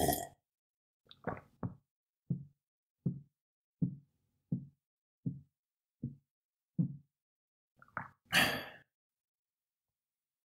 Ugh.